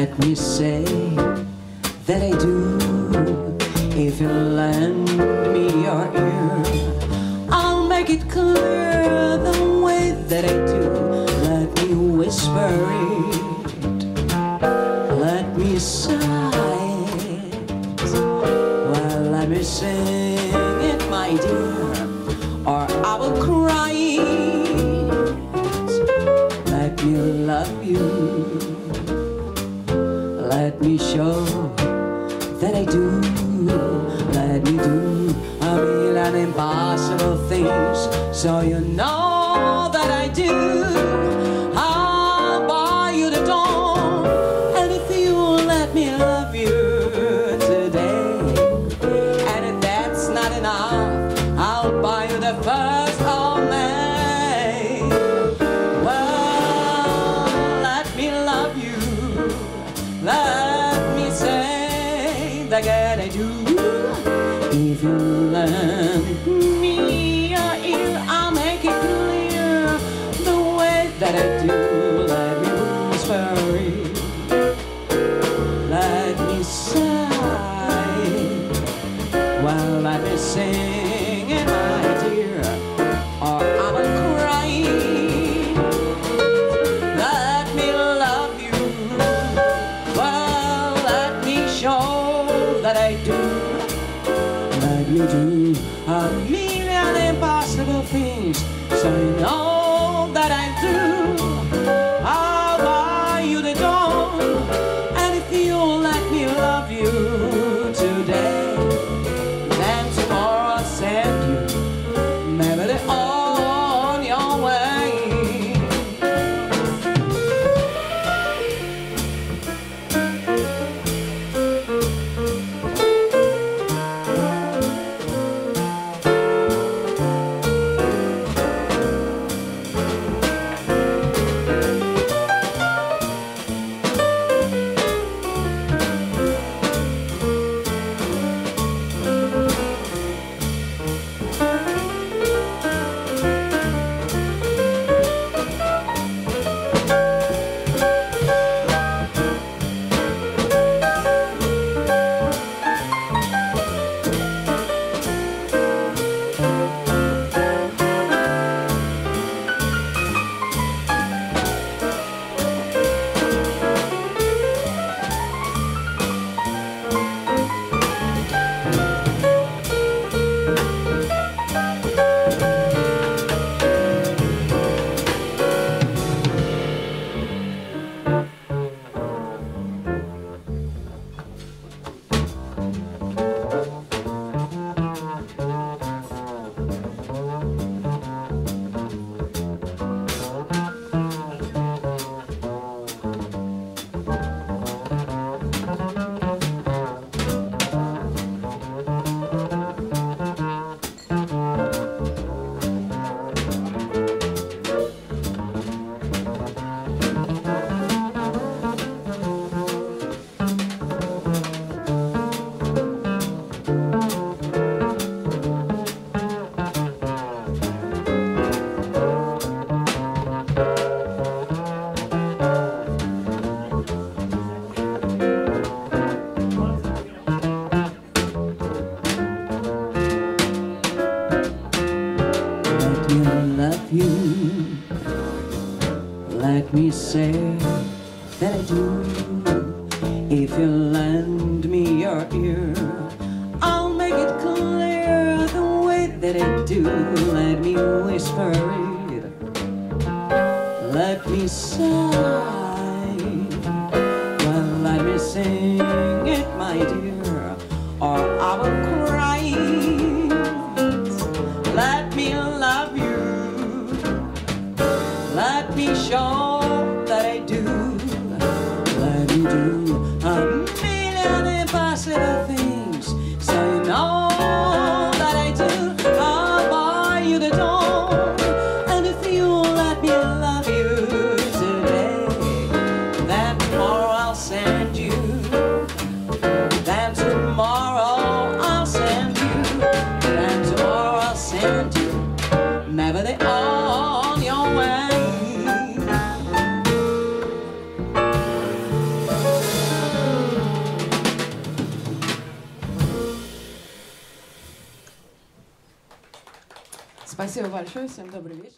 Let me say that I do. If you lend me your ear, I'll make it clear the way that I do. Let me whisper it. Let me sigh it. Well, let me sing it, my dear, or I will cry Me show that I do. Let me do a million impossible things so you know that I do. I'll buy you the dawn, and if you let me love you today, and if that's not enough, I'll buy you the that I do. If you lend that I do. Let me do a million impossible things so you know me say that I do. If you lend me your ear, I'll make it clear the way that I do. Let me whisper it. Let me sigh. Well, let me sing it, my dear, or I will driver, they're on your way. Спасибо большое, всем добрый вечер.